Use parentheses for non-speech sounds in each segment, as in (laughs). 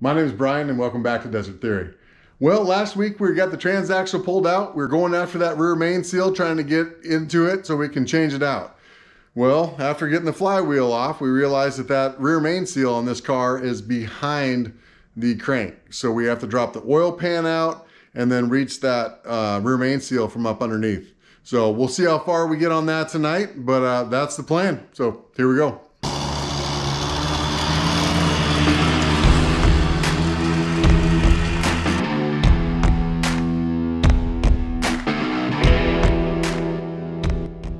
My name is Brian and welcome back to Desert Theory. Well, last week we got the transaxle pulled out. We are going after that rear main seal, trying to get into it so we can change it out. Well, after getting the flywheel off, we realized that that rear main seal on this car is behind the crank. So we have to drop the oil pan out and then reach that uh, rear main seal from up underneath. So we'll see how far we get on that tonight, but uh, that's the plan. So here we go.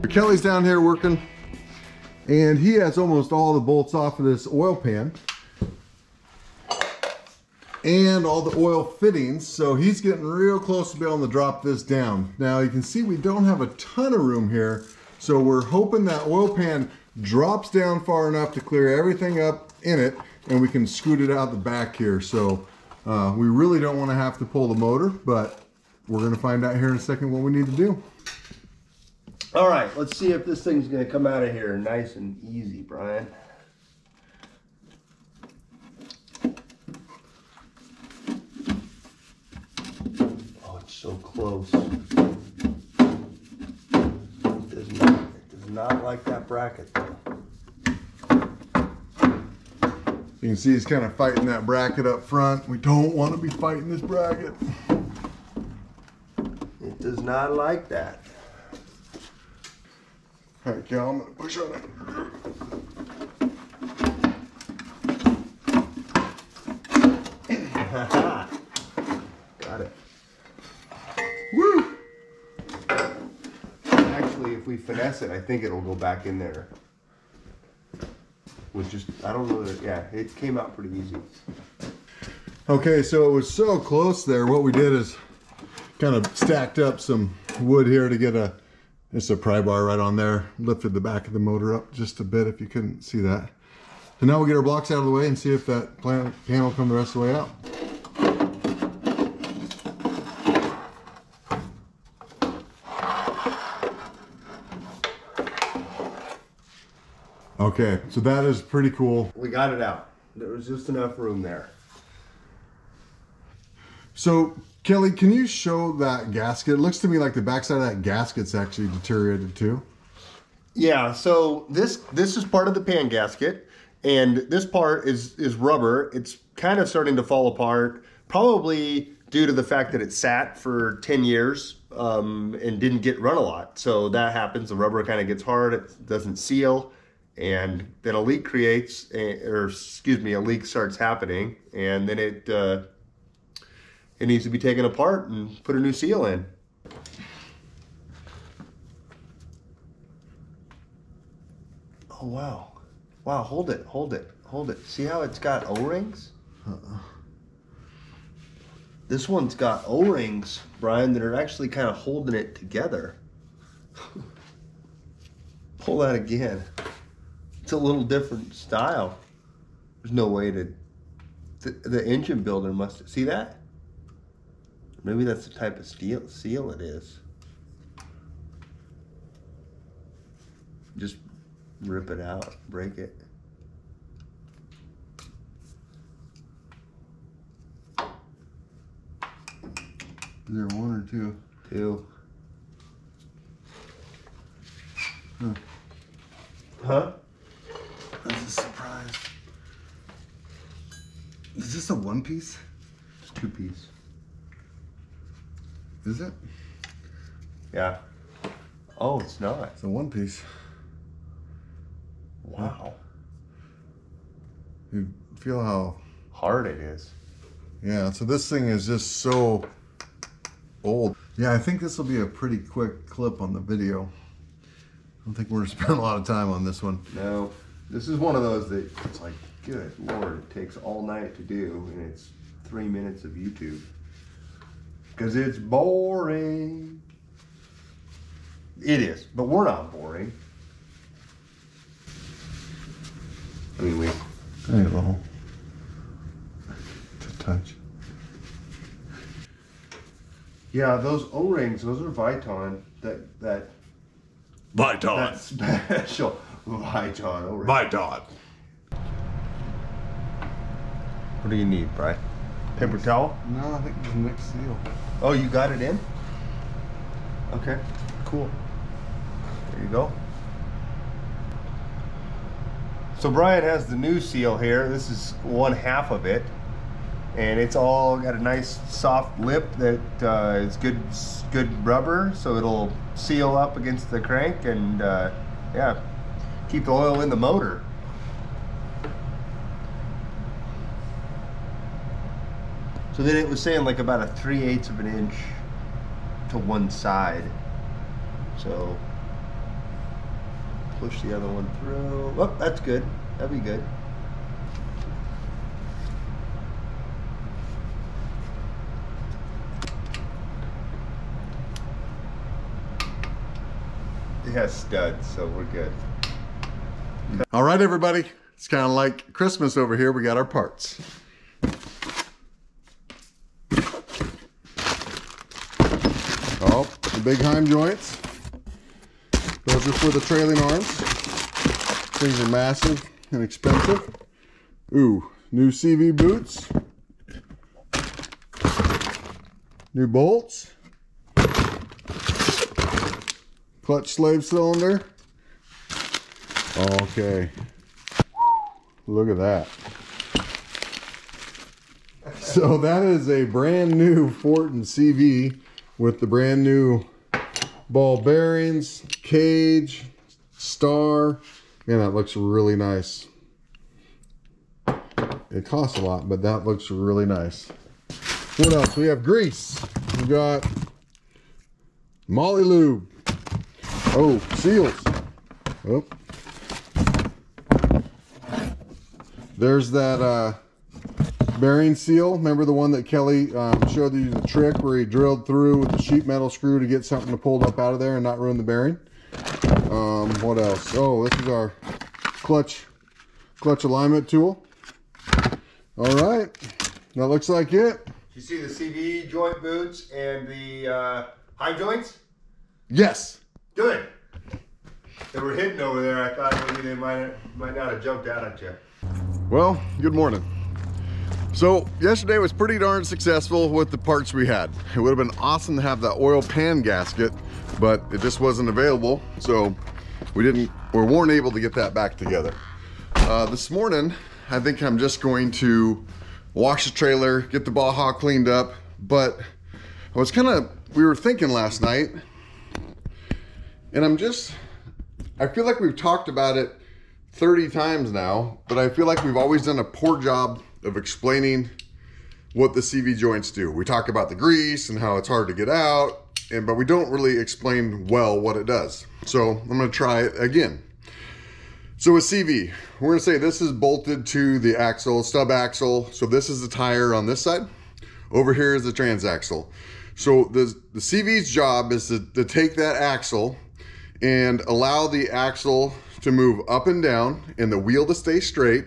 Kelly's down here working and he has almost all the bolts off of this oil pan and all the oil fittings. So he's getting real close to be able to drop this down. Now you can see we don't have a ton of room here. So we're hoping that oil pan drops down far enough to clear everything up in it and we can scoot it out the back here. So uh, we really don't want to have to pull the motor, but we're going to find out here in a second what we need to do. All right, let's see if this thing's gonna come out of here nice and easy, Brian. Oh, it's so close. It does not, it does not like that bracket though. You can see he's kind of fighting that bracket up front. We don't want to be fighting this bracket. It does not like that. All right, Cal, I'm gonna push on it. (laughs) Got it. Woo! Actually, if we finesse it, I think it'll go back in there. Was just, I don't know that, yeah, it came out pretty easy. Okay, so it was so close there. What we did is kind of stacked up some wood here to get a it's a pry bar right on there. Lifted the back of the motor up just a bit if you couldn't see that. So now we'll get our blocks out of the way and see if that panel come the rest of the way out. Okay, so that is pretty cool. We got it out. There was just enough room there. So Kelly, can you show that gasket? It looks to me like the backside of that gasket's actually deteriorated too. Yeah, so this this is part of the pan gasket, and this part is is rubber. It's kind of starting to fall apart, probably due to the fact that it sat for 10 years um, and didn't get run a lot. So that happens. The rubber kind of gets hard. It doesn't seal and then a leak creates, or excuse me, a leak starts happening, and then it uh, it needs to be taken apart and put a new seal in. Oh wow, wow! Hold it, hold it, hold it. See how it's got O-rings? Uh-uh. This one's got O-rings, Brian, that are actually kind of holding it together. (laughs) Pull that again. It's a little different style. There's no way to. The, the engine builder must see that. Maybe that's the type of steel seal it is. Just rip it out, break it. Is there one or two? Two. Huh? Huh? That's a surprise. Is this a one piece? It's two piece. Is it? Yeah. Oh, it's not. It's a one piece. Wow. You feel how hard it is. Yeah, so this thing is just so old. Yeah, I think this will be a pretty quick clip on the video. I don't think we're gonna (laughs) spend a lot of time on this one. No. This is one of those that it's like, good lord, it takes all night to do, and it's three minutes of YouTube. Because it's boring. It is, but we're not boring. I mean, we. I need a hole to touch. Yeah, those O-rings, those are Viton. That that. Viton. That special. My God, My God. What do you need, Brian? Paper towel? No, I think it's a mixed seal. Oh, you got it in? Okay, cool. There you go. So Brian has the new seal here. This is one half of it. And it's all got a nice soft lip that uh, is good good rubber, so it'll seal up against the crank and uh, yeah, keep the oil in the motor. So then it was saying like about a 3 eighths of an inch to one side. So push the other one through. Oh, that's good. That'd be good. It has studs, so we're good. All right, everybody. It's kind of like Christmas over here. We got our parts. Oh, the big Heim joints. Those are for the trailing arms. Things are massive and expensive. Ooh, new CV boots. New bolts. Clutch slave cylinder. Okay. Look at that. So that is a brand new Fortin CV with the brand new ball bearings, cage, star. Man, that looks really nice. It costs a lot, but that looks really nice. What else? We have grease. We got Moly Lube. Oh, seals. Oh. There's that uh, bearing seal. Remember the one that Kelly um, showed you the trick where he drilled through with the sheet metal screw to get something to pull up out of there and not ruin the bearing. Um, what else? Oh, this is our clutch clutch alignment tool. All right, that looks like it. You see the CV joint boots and the uh, Heim joints? Yes. Good. They were hidden over there. I thought maybe they might might not have jumped out at you. Well, good morning. So yesterday was pretty darn successful with the parts we had. It would have been awesome to have that oil pan gasket, but it just wasn't available. So we didn't, we weren't able to get that back together. Uh, this morning, I think I'm just going to wash the trailer, get the Baja cleaned up, but I was kind of, we were thinking last night, and I'm just, I feel like we've talked about it 30 times now, but I feel like we've always done a poor job of explaining what the CV joints do. We talk about the grease and how it's hard to get out, and but we don't really explain well what it does. So I'm gonna try it again. So with CV, we're gonna say this is bolted to the axle, stub axle. So this is the tire on this side. Over here is the transaxle. So the, the CV's job is to, to take that axle and allow the axle to move up and down and the wheel to stay straight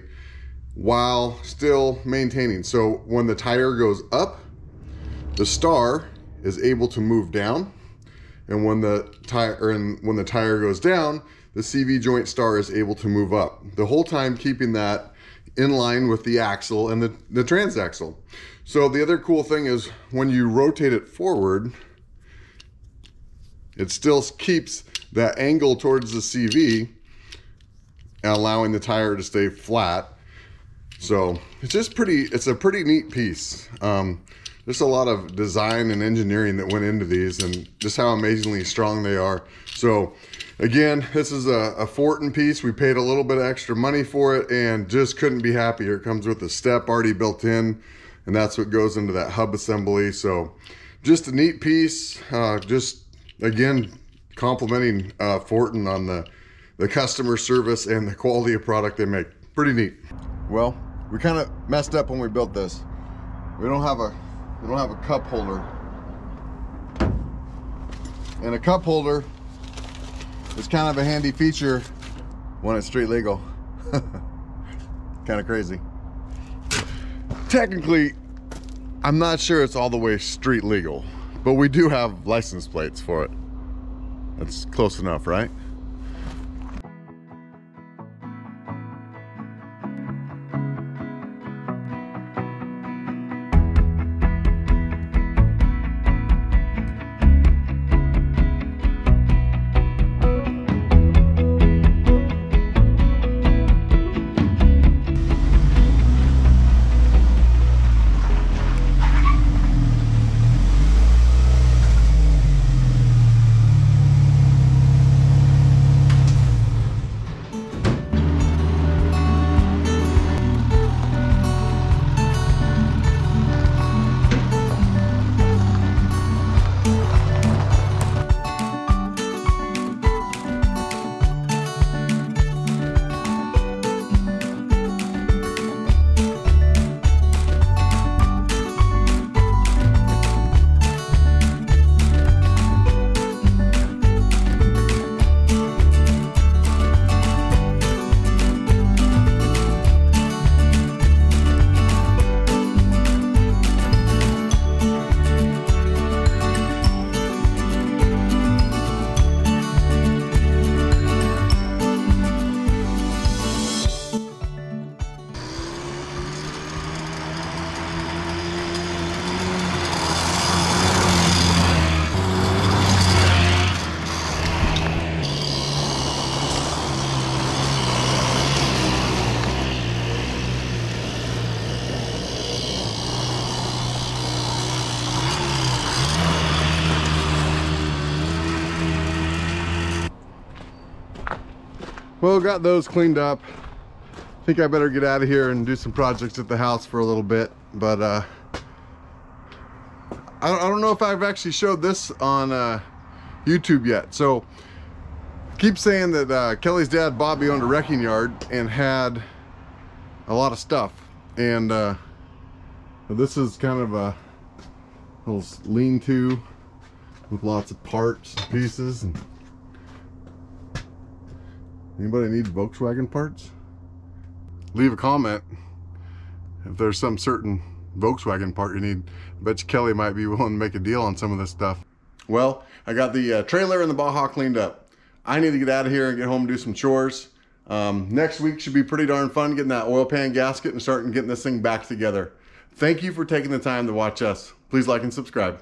while still maintaining. So when the tire goes up, the star is able to move down. And when the tire and when the tire goes down, the CV joint star is able to move up. The whole time keeping that in line with the axle and the, the transaxle. So the other cool thing is when you rotate it forward, it still keeps that angle towards the CV allowing the tire to stay flat. So it's just pretty, it's a pretty neat piece. Um, there's a lot of design and engineering that went into these and just how amazingly strong they are. So again, this is a, a Fortin piece. We paid a little bit of extra money for it and just couldn't be happier. It comes with a step already built in and that's what goes into that hub assembly. So just a neat piece. Uh, just again, complimenting uh, Fortin on the, the customer service and the quality of product they make. Pretty neat. Well, we kind of messed up when we built this. We don't have a we don't have a cup holder. And a cup holder is kind of a handy feature when it's street legal. (laughs) kind of crazy. Technically, I'm not sure it's all the way street legal, but we do have license plates for it. That's close enough, right? Well, got those cleaned up. I think I better get out of here and do some projects at the house for a little bit. But uh, I, don't, I don't know if I've actually showed this on uh, YouTube yet. So keep saying that uh, Kelly's dad, Bobby, owned a wrecking yard and had a lot of stuff. And uh, this is kind of a little lean-to with lots of parts and pieces. And anybody need Volkswagen parts? Leave a comment if there's some certain Volkswagen part you need. I bet you Kelly might be willing to make a deal on some of this stuff. Well, I got the uh, trailer and the Baja cleaned up. I need to get out of here and get home and do some chores. Um, next week should be pretty darn fun getting that oil pan gasket and starting getting this thing back together. Thank you for taking the time to watch us. Please like and subscribe.